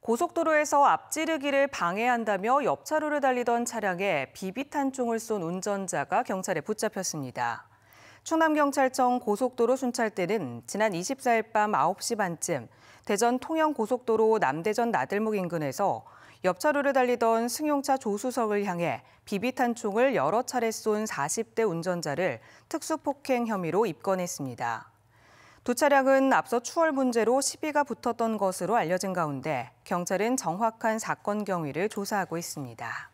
고속도로에서 앞지르기를 방해한다며 옆차로를 달리던 차량에 비비탄총을 쏜 운전자가 경찰에 붙잡혔습니다. 충남경찰청 고속도로 순찰대는 지난 24일 밤 9시 반쯤 대전 통영고속도로 남대전 나들목 인근에서 옆차로를 달리던 승용차 조수석을 향해 비비탄총을 여러 차례 쏜 40대 운전자를 특수폭행 혐의로 입건했습니다. 두 차량은 앞서 추월 문제로 시비가 붙었던 것으로 알려진 가운데 경찰은 정확한 사건 경위를 조사하고 있습니다.